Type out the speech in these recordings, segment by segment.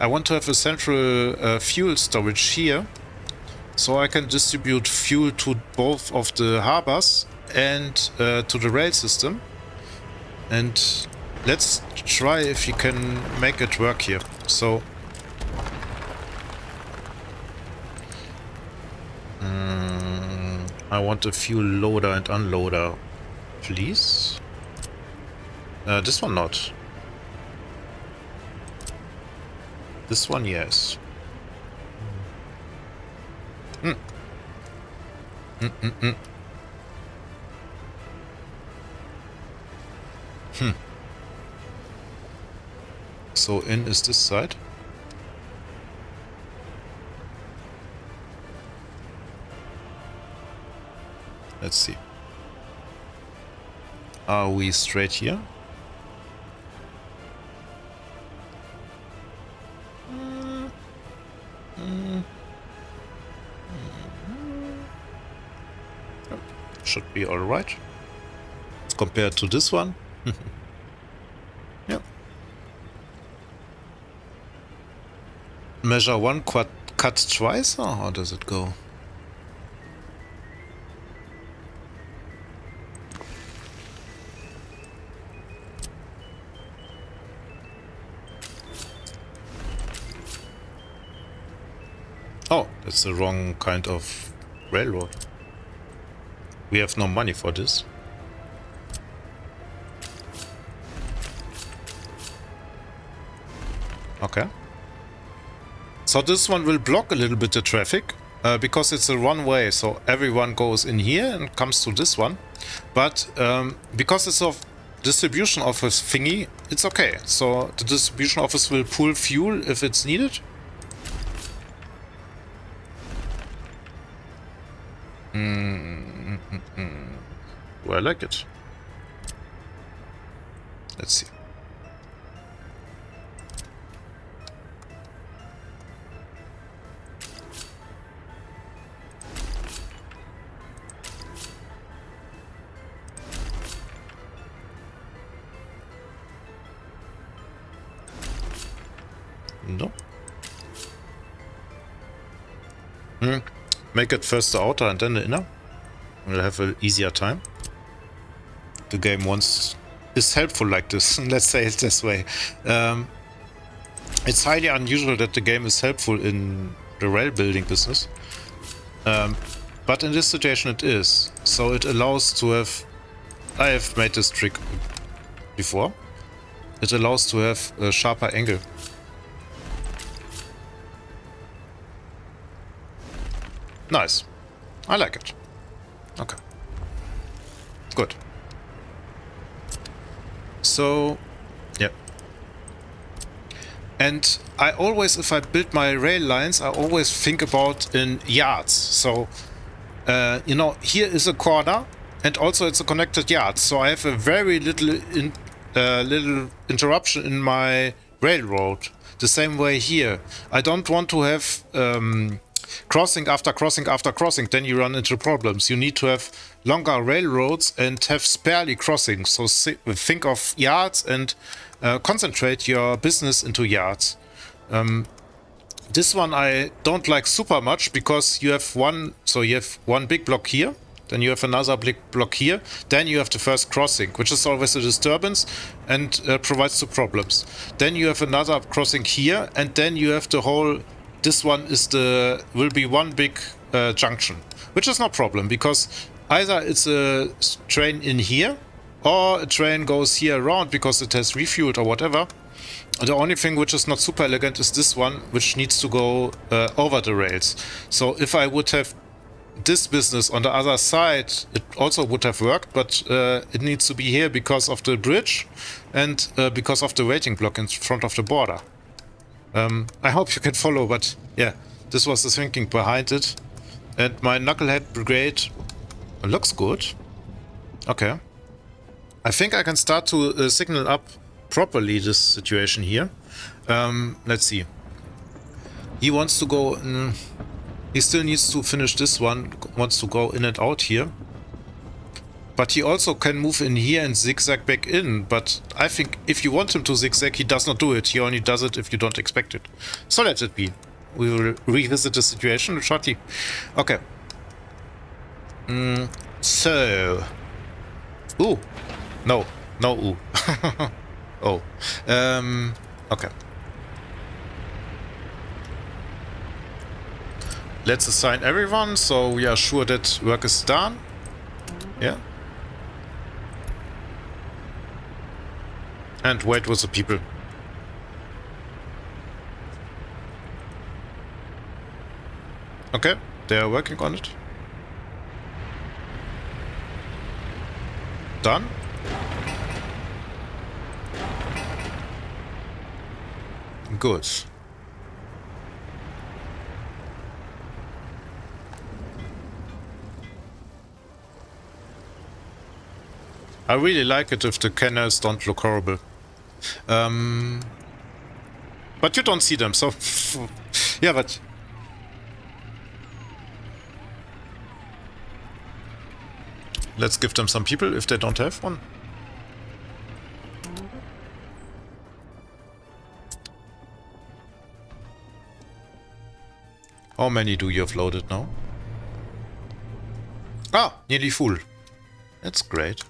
I want to have a central uh, fuel storage here. So I can distribute fuel to both of the harbors and uh, to the rail system. And let's try if you can make it work here. So... Um, I want a fuel loader and unloader, please. Uh, this one not. This one, yes. Mm -mm -mm. Hmm. So in is this side. Let's see. Are we straight here? Mm-hmm. Should be alright. Compared to this one. yeah. Measure one, cut, cut twice, or how does it go? That's the wrong kind of railroad. We have no money for this. Okay. So this one will block a little bit the traffic uh, because it's a one way. So everyone goes in here and comes to this one. But um, because it's of distribution office thingy, it's okay. So the distribution office will pull fuel if it's needed. I like it? Let's see. No. Hmm. Make it first the outer and then the inner. We'll have an easier time. The game wants is helpful like this, let's say it this way. Um, it's highly unusual that the game is helpful in the rail building business. Um, but in this situation it is. So it allows to have... I have made this trick before. It allows to have a sharper angle Nice. I like it. Okay. Good. So, yeah. And I always, if I build my rail lines, I always think about in yards. So, uh, you know, here is a corner and also it's a connected yard. So I have a very little, in, uh, little interruption in my railroad. The same way here. I don't want to have um, crossing after crossing after crossing, then you run into problems. You need to have longer railroads and have sparely crossings. So think of yards and uh, concentrate your business into yards. Um, this one I don't like super much because you have one, so you have one big block here, then you have another big block here, then you have the first crossing, which is always a disturbance and uh, provides two problems. Then you have another crossing here, and then you have the whole this one is the will be one big uh, junction, which is no problem because either it's a train in here or a train goes here around because it has refueled or whatever. The only thing which is not super elegant is this one, which needs to go uh, over the rails. So if I would have this business on the other side, it also would have worked, but uh, it needs to be here because of the bridge and uh, because of the waiting block in front of the border. Um, I hope you can follow, but yeah, this was the thinking behind it. And my Knucklehead Brigade looks good. Okay. I think I can start to uh, signal up properly this situation here. Um, let's see. He wants to go... In, he still needs to finish this one, wants to go in and out here. But he also can move in here and zigzag back in. But I think if you want him to zigzag, he does not do it. He only does it if you don't expect it. So let it be. We will revisit the situation shortly. Okay. Mm, so... Ooh. No. No ooh. oh. Um, okay. Let's assign everyone, so we are sure that work is done. Yeah. And wait with the people. Okay, they are working on it. Done. Good. I really like it if the canals don't look horrible. Um, but you don't see them, so... yeah, but... Let's give them some people if they don't have one. How many do you have loaded now? Ah, nearly full. That's great.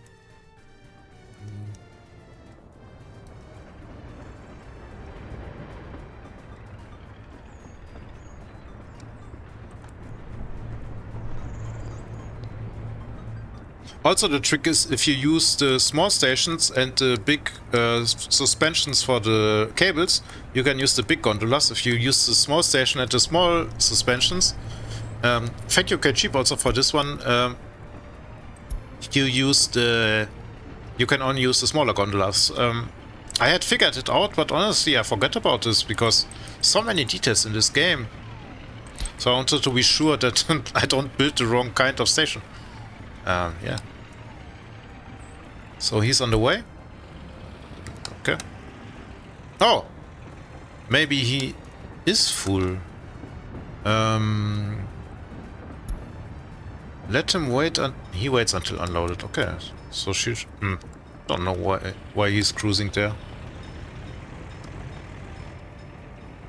Also the trick is if you use the small stations and the big uh, suspensions for the cables, you can use the big gondolas. If you use the small station and the small suspensions, um, thank you K-Cheap also for this one, um, you use the... You can only use the smaller gondolas. Um, I had figured it out, but honestly I forgot about this because so many details in this game. So I wanted to be sure that I don't build the wrong kind of station. Um, yeah. So he's on the way? Okay. Oh! Maybe he is full. Um, let him wait and he waits until unloaded. Okay. So she hmm, don't know why why he's cruising there.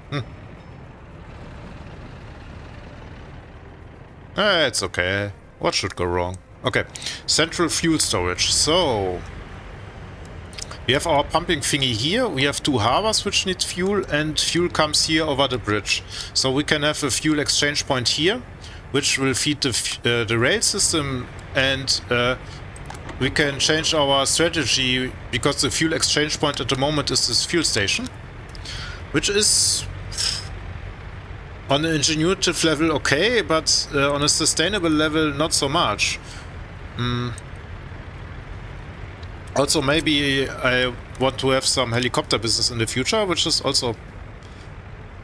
Hmm. Eh, it's okay. What should go wrong? Okay, central fuel storage. So, we have our pumping thingy here. We have two harbors which need fuel and fuel comes here over the bridge. So we can have a fuel exchange point here, which will feed the, uh, the rail system and uh, we can change our strategy because the fuel exchange point at the moment is this fuel station, which is on an ingenuitive level okay, but uh, on a sustainable level not so much. Mm. Also, maybe I want to have some helicopter business in the future, which is also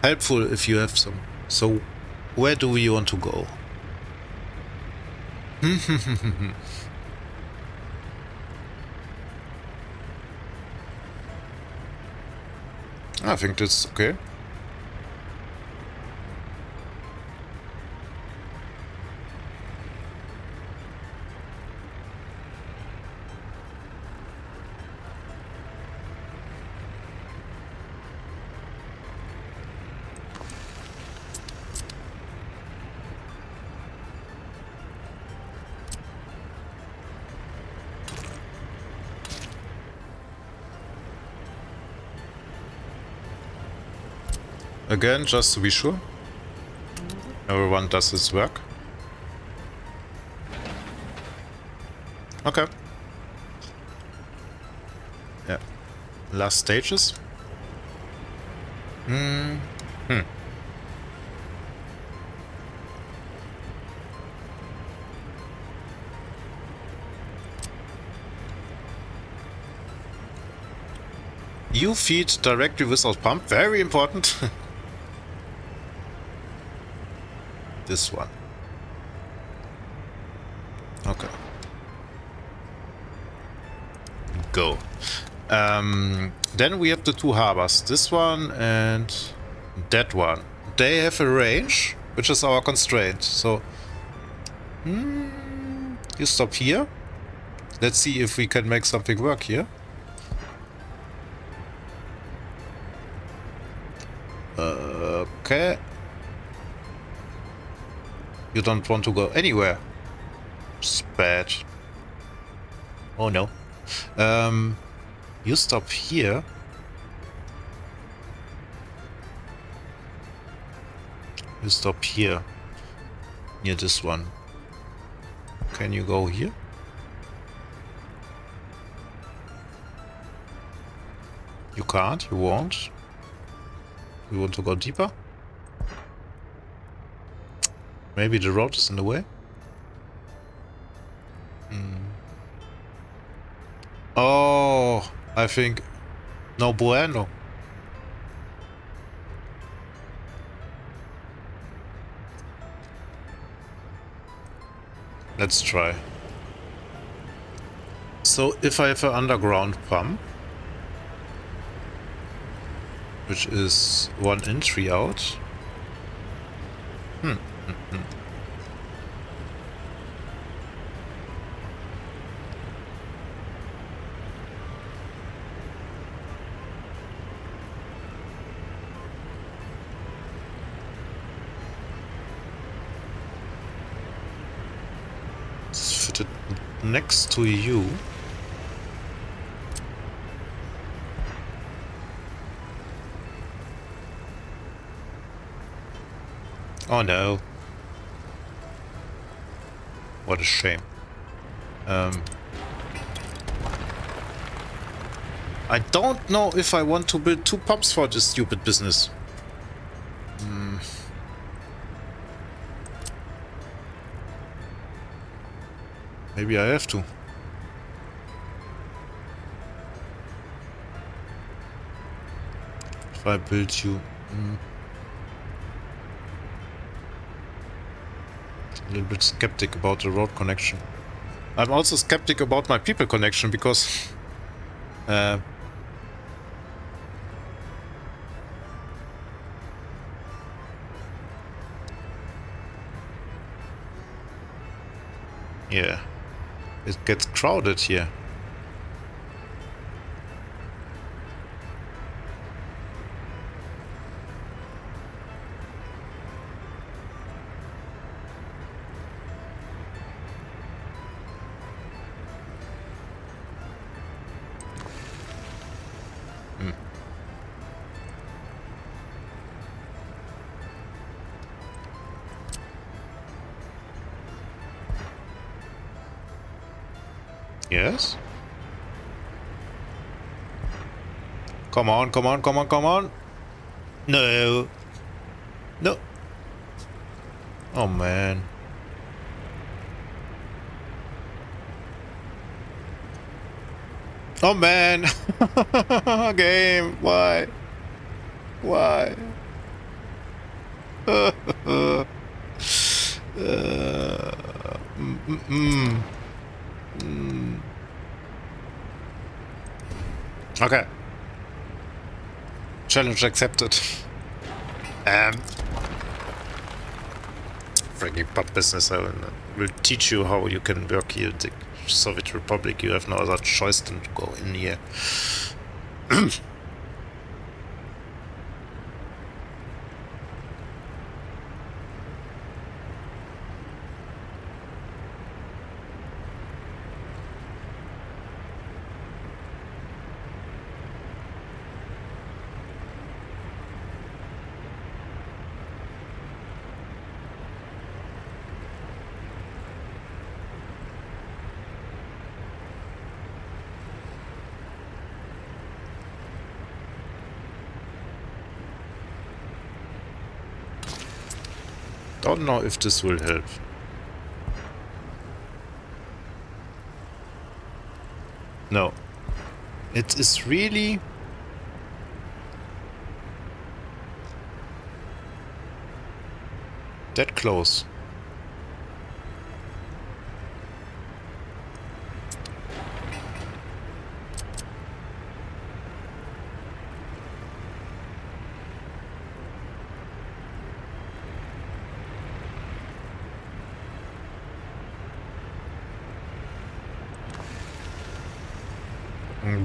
helpful if you have some. So, where do we want to go? I think that's okay. Again, just to be sure. Everyone does his work. Okay. Yeah. Last stages. Hmm. Hmm. You feed directly without pump, very important. this one. Okay. Go. Um, then we have the two harbors. This one and that one. They have a range, which is our constraint. So, hmm, you stop here. Let's see if we can make something work here. Uh, okay. You don't want to go anywhere. Bad. Oh no. Um, you stop here. You stop here. Near this one. Can you go here? You can't, you won't. You want to go deeper? Maybe the road is in the way? Hmm. Oh, I think no bueno. Let's try. So if I have an underground pump, which is one entry out. Hmm. hmm, hmm. Fit next to you. Oh no. What a shame. Um, I don't know if I want to build two pumps for this stupid business. Maybe I have to. If I build you... Hmm. a little bit skeptic about the road connection. I'm also skeptic about my people connection because uh, yeah, it gets crowded here. Come on, come on, come on, come on. No. No. Oh, man. Oh, man. Game. Why? Why? uh, mm, mm, mm. Okay. Challenge accepted. Um, freaking pub business. I will teach you how you can work here in the Soviet Republic. You have no other choice than to go in here. Don't know if this will help. No. It is really... That close.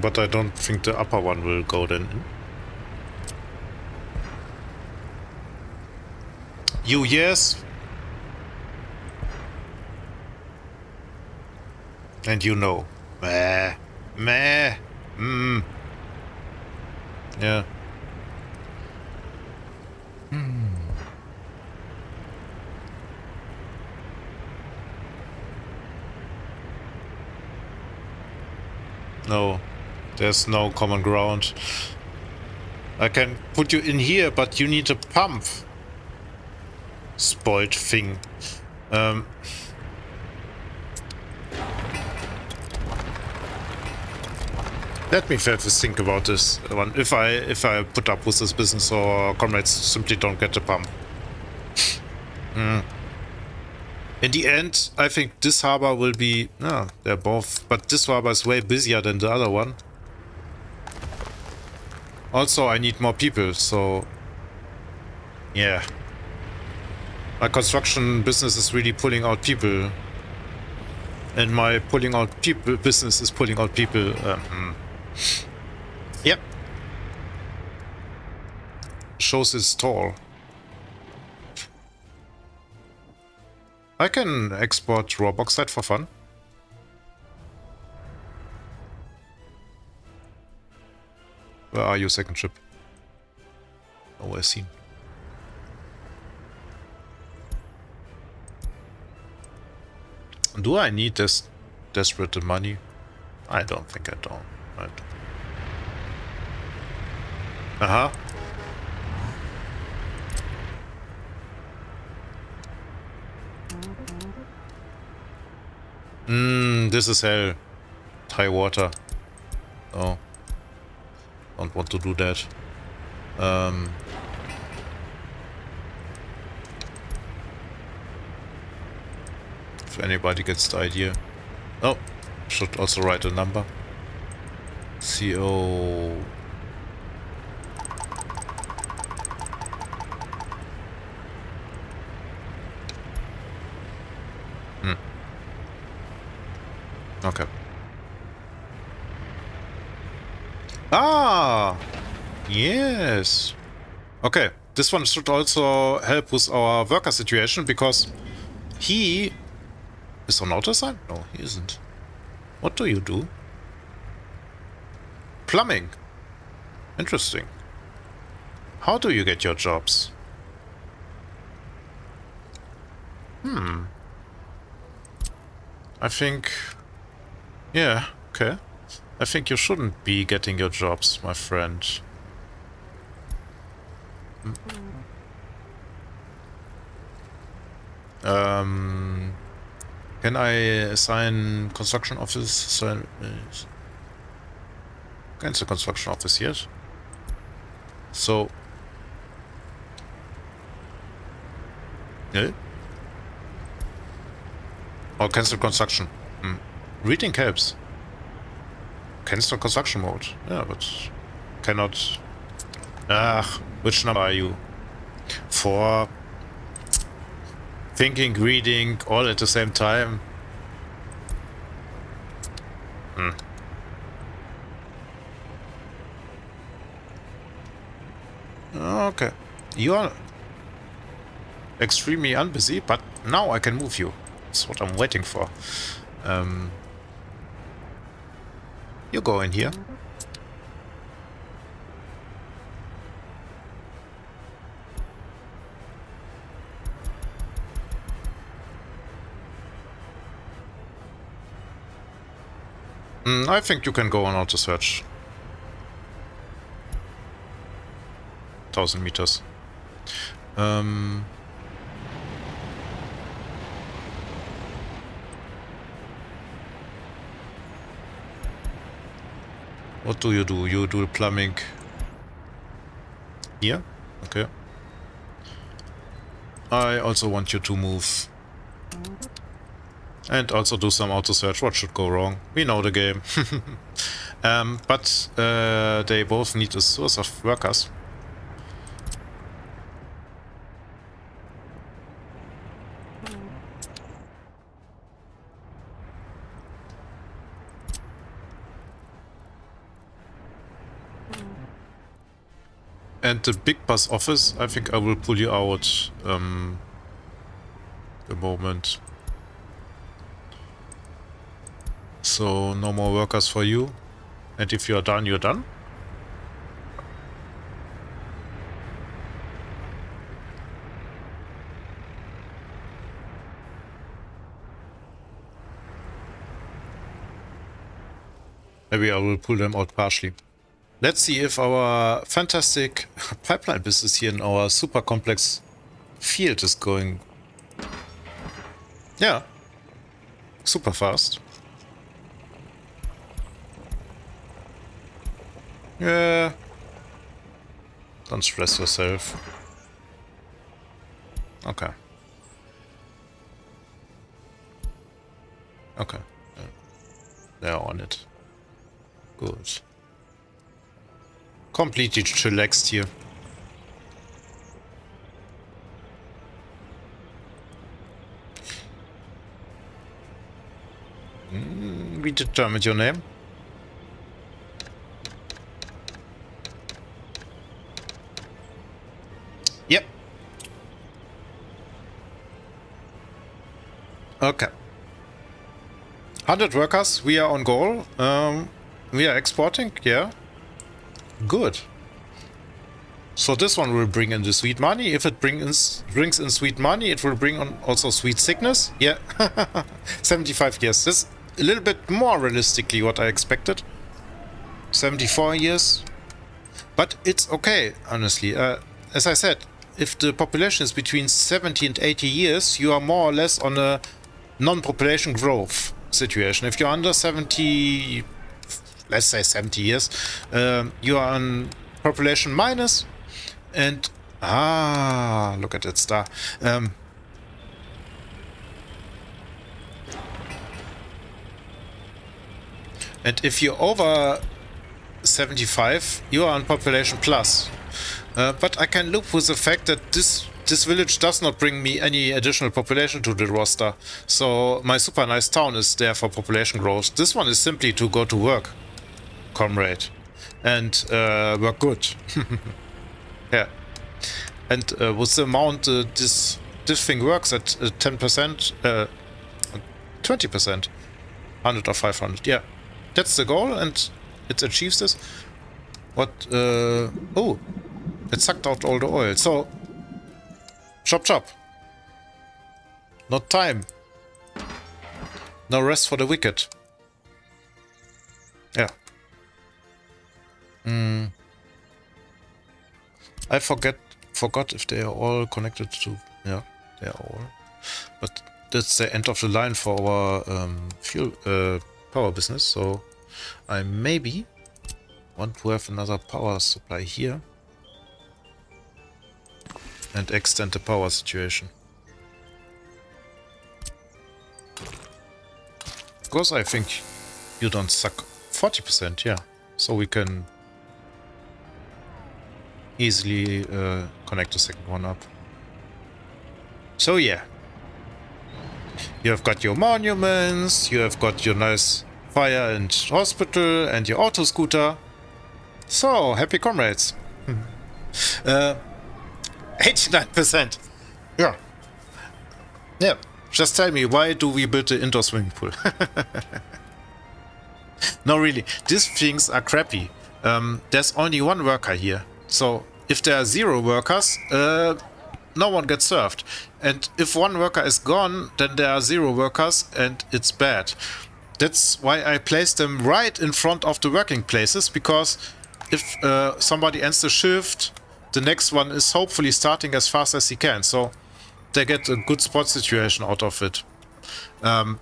But I don't think the upper one will go then. You yes? And you know. Meh. Meh. Hmm. Yeah. Hmm. No. There's no common ground. I can put you in here, but you need a pump. Spoiled thing. Um, let me have a think about this one. If I if I put up with this business or comrades simply don't get the pump. mm. In the end, I think this harbor will be... No, they're both... But this harbor is way busier than the other one. Also, I need more people, so... Yeah. My construction business is really pulling out people. And my pulling out people business is pulling out people. Um, yep. Shows it's tall. I can export raw bauxite for fun. Where are you, second ship? Oh, I see. Do I need this desperate money? I don't think I don't. Don't. Uh-huh. Mmm, this is hell. High water. Oh. Don't want to do that. Um. If anybody gets the idea. Oh, should also write a number. CO Okay. Ah! Yes. Okay, this one should also help with our worker situation, because he is on auto sign? No, he isn't. What do you do? Plumbing. Interesting. How do you get your jobs? Hmm. I think yeah, okay. I think you shouldn't be getting your jobs, my friend. Um, can I assign construction office? Assign, uh, cancel construction office, yes. So, yeah. Or cancel construction. Hmm. Reading helps. Cancel construction mode. Yeah, but cannot... Ah, which number are you? Four. Thinking, reading, all at the same time. Hmm. Okay. You are extremely unbusy, but now I can move you. That's what I'm waiting for. Um, you go in here. Mm, I think you can go on auto search. Thousand meters. Um, What do you do? You do plumbing here? Okay. I also want you to move and also do some auto search. What should go wrong? We know the game. um, but uh, they both need a source of workers. And the big bus office, I think I will pull you out um, a moment. So no more workers for you. And if you're done, you're done. Maybe I will pull them out partially. Let's see if our fantastic pipeline business here in our super complex field is going. Yeah. Super fast. Yeah. Don't stress yourself. Okay. Okay. They're on it. Good. Completely chillaxed here. Mm, we determined your name. Okay. 100 workers, we are on goal. Um, we are exporting, yeah. Good. So this one will bring in the sweet money. If it brings brings in sweet money, it will bring on also sweet sickness. Yeah, 75 years. This a little bit more realistically what I expected. 74 years. But it's okay, honestly. Uh, as I said, if the population is between 70 and 80 years, you are more or less on a non-population growth situation. If you're under 70 let's say 70 years, um, you are on population minus, and ah, look at that star. Um, and if you're over 75, you are on population plus. Uh, but I can live with the fact that this this village does not bring me any additional population to the roster. So my super nice town is there for population growth. This one is simply to go to work comrade, and uh, were good. yeah, and uh, with the amount uh, this this thing works at uh, ten percent, uh, twenty percent, hundred or five hundred. Yeah, that's the goal, and it achieves this. What? Uh, oh, it sucked out all the oil. So, chop chop. Not time. No rest for the wicked. Yeah. Mm. I forget forgot if they are all connected to yeah they are all but that's the end of the line for our um, fuel uh, power business so I maybe want to have another power supply here and extend the power situation because I think you don't suck 40% yeah so we can easily uh, connect the second one up. So yeah. You have got your monuments, you have got your nice fire and hospital and your auto scooter. So, happy comrades. uh, 89%. Yeah. Yeah. Just tell me, why do we build the indoor swimming pool? no, really. These things are crappy. Um, there's only one worker here. So if there are zero workers, uh, no one gets served. And if one worker is gone, then there are zero workers and it's bad. That's why I place them right in front of the working places, because if uh, somebody ends the shift, the next one is hopefully starting as fast as he can. So they get a good spot situation out of it. Um,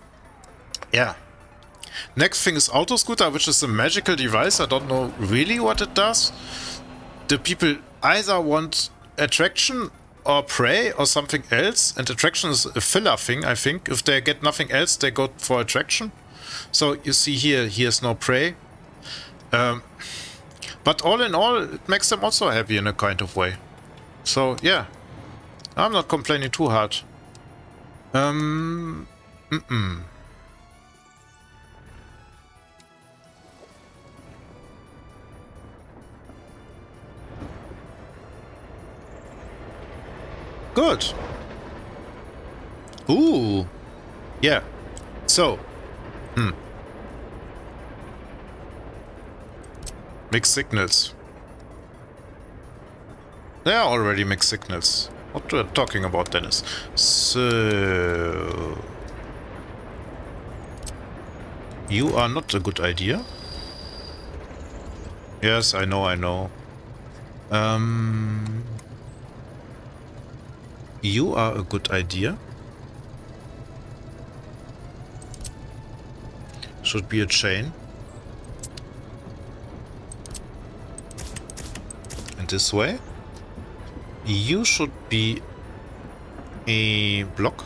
yeah. Next thing is Auto Scooter, which is a magical device. I don't know really what it does. The people either want attraction or prey or something else. And attraction is a filler thing, I think. If they get nothing else, they go for attraction. So you see here, here's no prey. Um, but all in all, it makes them also happy in a kind of way. So yeah, I'm not complaining too hard. Um, mm -mm. Good. Ooh. Yeah. So. Hmm. Mixed signals. They are already mixed signals. What are you talking about, Dennis? So... You are not a good idea. Yes, I know, I know. Um... You are a good idea. Should be a chain. This way. You should be a block.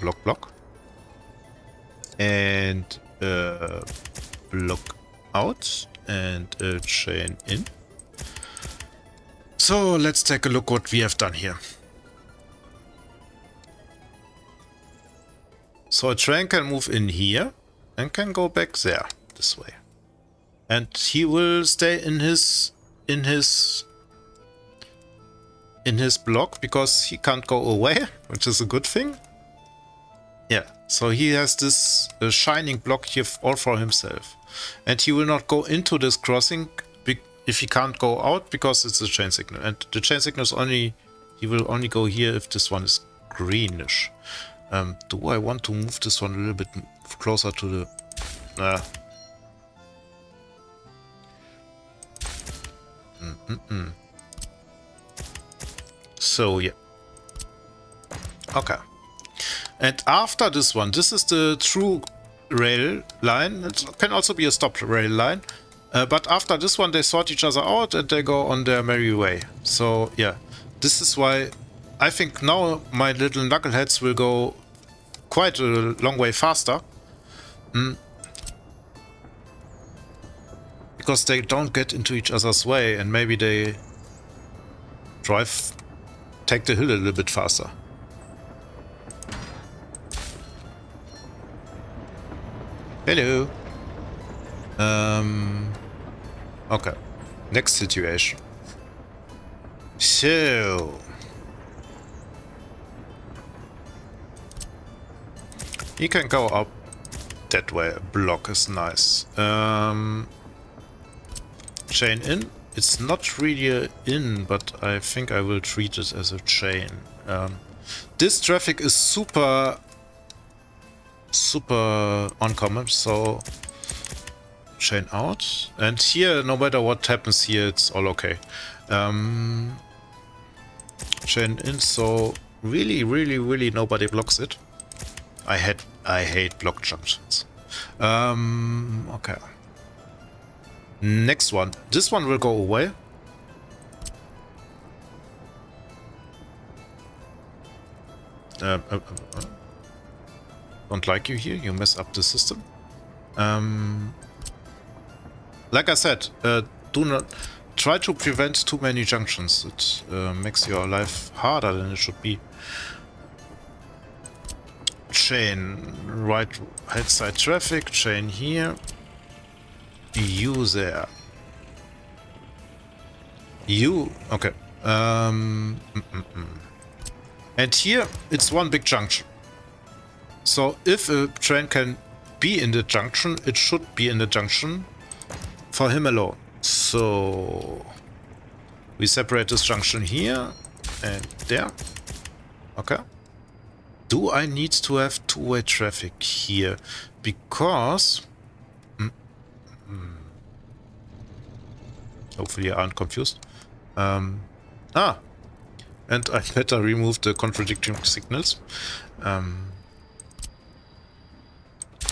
block block and uh, block out and a chain in. Let's take a look what we have done here. So a train can move in here and can go back there this way. And he will stay in his in his in his block because he can't go away, which is a good thing. Yeah, so he has this uh, shining block here all for himself. And he will not go into this crossing if he can't go out because it's a chain signal. And the chain signal is only, he will only go here if this one is greenish. Um, do I want to move this one a little bit closer to the... Uh, mm -mm. So, yeah. Okay. And after this one, this is the true rail line. It can also be a stop rail line. Uh, but after this one, they sort each other out and they go on their merry way. So yeah, this is why I think now my little knuckleheads will go quite a long way faster. Mm. Because they don't get into each other's way and maybe they drive, take the hill a little bit faster. Hello. Um. Okay. Next situation. So. He can go up that way. A Block is nice. Um. Chain in. It's not really in, but I think I will treat it as a chain. Um, this traffic is super super uncommon, so chain out. And here, no matter what happens here, it's all okay. Um, chain in, so really, really, really nobody blocks it. I had, I hate block junctions. Um, okay. Next one. This one will go away. Uh, uh, uh, don't like you here. You mess up the system. Um, like I said, uh, do not try to prevent too many junctions. It uh, makes your life harder than it should be. Chain right head side traffic. Chain here. You there. You okay. Um, mm -mm -mm. And here it's one big junction. So if a train can be in the junction, it should be in the junction for him alone. So we separate this junction here and there. Okay. Do I need to have two-way traffic here? Because... Mm, mm, hopefully I aren't confused. Um, ah! And I better remove the contradicting signals. Um,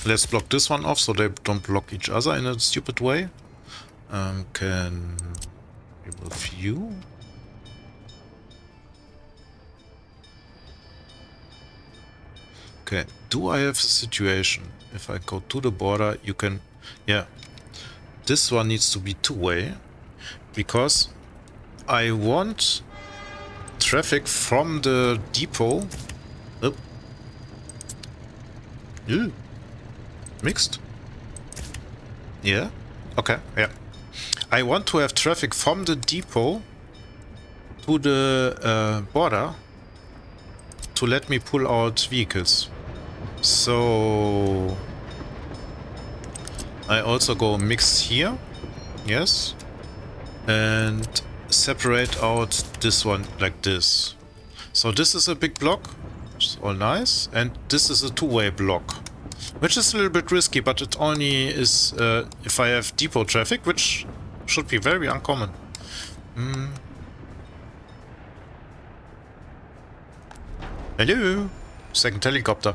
Let's block this one off so they don't block each other in a stupid way. Um, can remove you. Okay, do I have a situation? If I go to the border, you can... Yeah, this one needs to be two-way because I want traffic from the depot. Ew. Mixed? Yeah? Okay, yeah. I want to have traffic from the depot to the uh, border to let me pull out vehicles. So I also go mix here. Yes. And separate out this one like this. So this is a big block, is all nice, and this is a two-way block, which is a little bit risky, but it only is uh, if I have depot traffic, which should be very uncommon. Mm. Hello, second helicopter.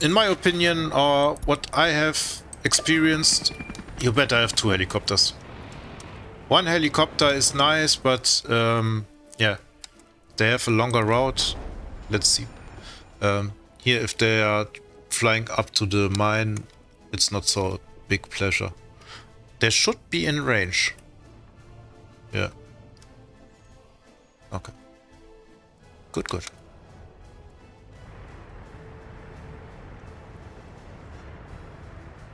In my opinion, or what I have experienced, you better have two helicopters. One helicopter is nice, but um, yeah, they have a longer route. Let's see. Um, here, if they are flying up to the mine, it's not so big pleasure. They should be in range. Yeah. Okay. Good, good.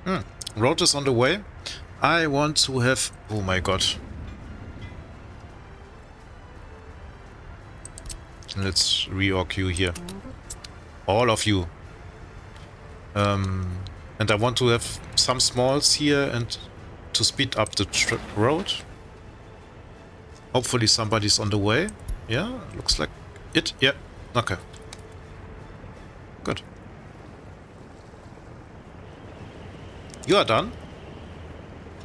Hmm. Road is on the way. I want to have... Oh my god. Let's reorg you here. All of you. Um, and I want to have some smalls here and to speed up the road. Hopefully somebody's on the way. Yeah, looks like it. Yeah, okay. Good. You are done?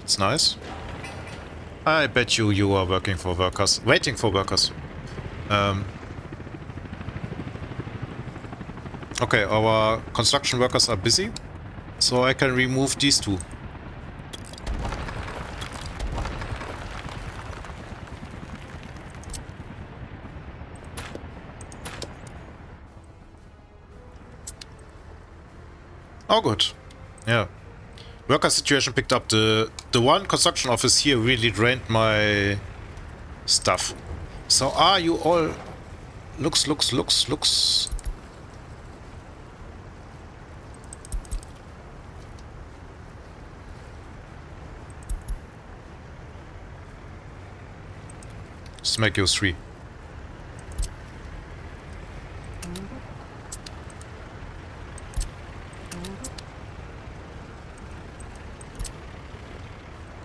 It's nice. I bet you you are working for workers, waiting for workers. Um, okay, our construction workers are busy, so I can remove these two. Oh, good. Yeah. Worker situation picked up. The the one construction office here really drained my stuff. So are you all... Looks, looks, looks, looks... Smack you three.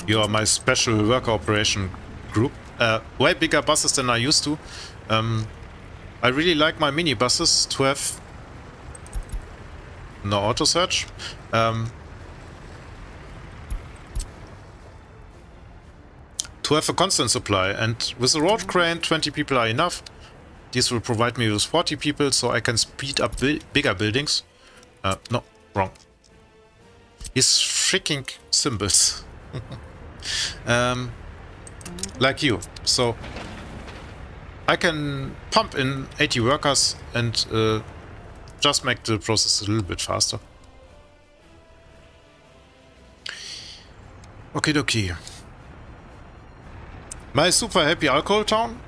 You are my special worker operation group. Uh, way bigger buses than I used to. Um, I really like my mini buses to have no auto search. Um, to have a constant supply and with a road crane 20 people are enough. This will provide me with 40 people so I can speed up bi bigger buildings. Uh, no, wrong. These freaking symbols. um, like you. So I can pump in 80 workers and uh, just make the process a little bit faster. Okay, dokie. My super happy alcohol town?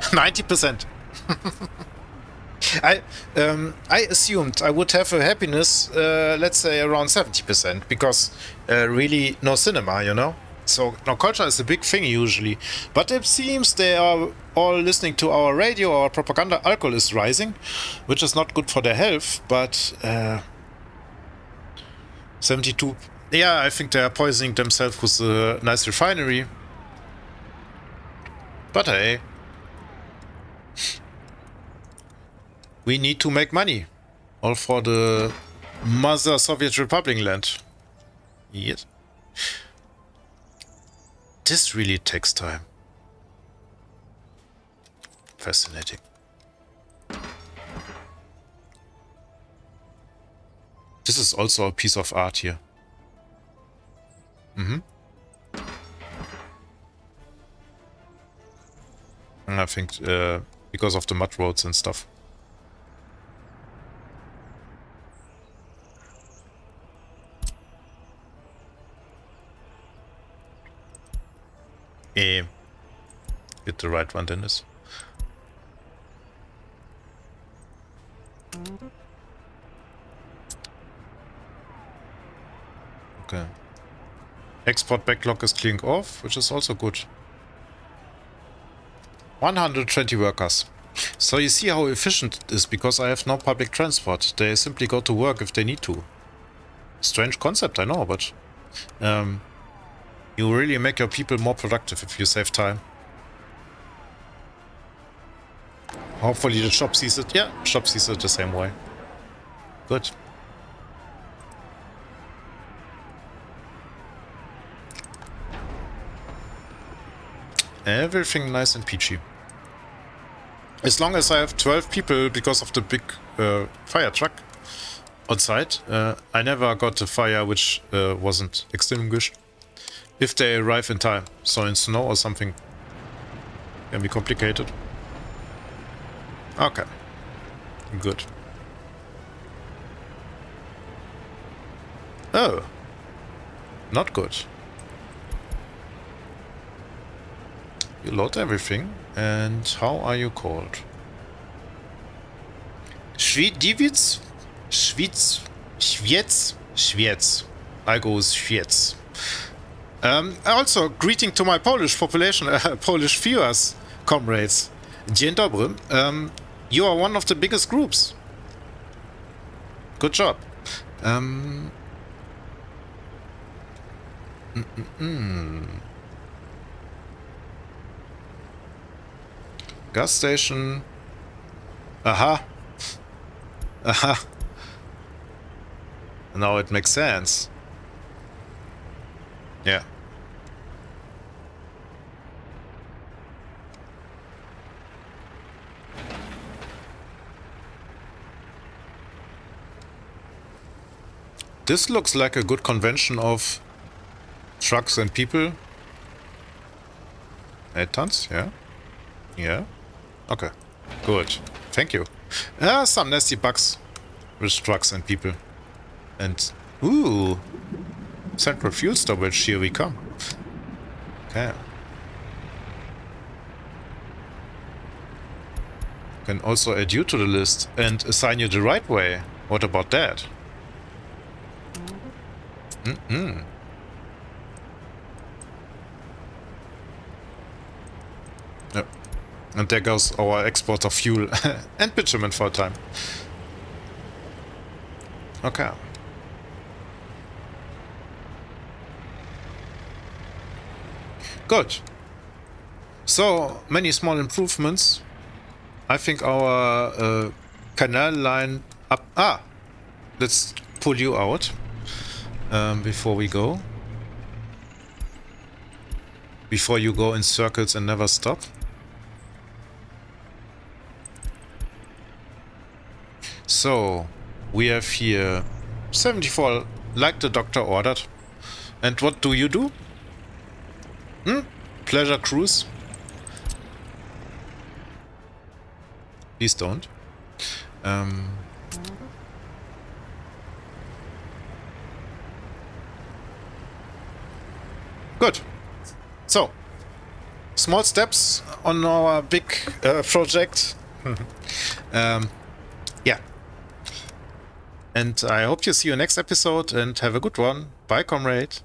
90%. I um, I assumed I would have a happiness, uh, let's say around 70%, because uh, really no cinema, you know? So no culture is a big thing usually. But it seems they are all listening to our radio, our propaganda alcohol is rising, which is not good for their health, but uh, 72... Yeah, I think they are poisoning themselves with a nice refinery. But hey, we need to make money. All for the mother Soviet Republic land. Yes. This really takes time. Fascinating. This is also a piece of art here. Mm-hmm. I think uh, because of the mud roads and stuff. Eh, get the right one, Dennis. Okay. Export backlog is cleaning off, which is also good. 120 workers. So you see how efficient it is, because I have no public transport. They simply go to work if they need to. Strange concept, I know, but... Um, you really make your people more productive if you save time. Hopefully the shop sees it. Yeah, shop sees it the same way. Good. Everything nice and peachy. As long as I have 12 people because of the big uh, fire truck outside, uh, I never got a fire which uh, wasn't extinguished. If they arrive in time. So in snow or something can be complicated. Okay. Good. Oh. Not good. You load everything. And how are you called? Schwediewitz? Schwitz? Schwietz? Schwietz. I go with Schwietz. Um, also, greeting to my Polish population, uh, Polish viewers, comrades. Dzień dobry. Um, you are one of the biggest groups. Good job. Um, mm -mm -mm. Gas station. Aha. Aha. Now it makes sense. Yeah. This looks like a good convention of trucks and people. Eight tons, yeah. Yeah. Okay. Good. Thank you. Ah, some nasty bugs with trucks and people. And, ooh, central fuel storage, here we come. Okay. Can also add you to the list and assign you the right way. What about that? Mm-mm. Yep. And there goes our export of fuel and bitumen for a time. Okay. Good. So, many small improvements. I think our uh, canal line up... Ah! Let's pull you out um, before we go. Before you go in circles and never stop. So, we have here 74 like the doctor ordered. And what do you do? Hmm? Pleasure cruise? Please don't. Um, good. So, small steps on our big uh, project. um, yeah. And I hope you see you next episode and have a good one. Bye, comrade.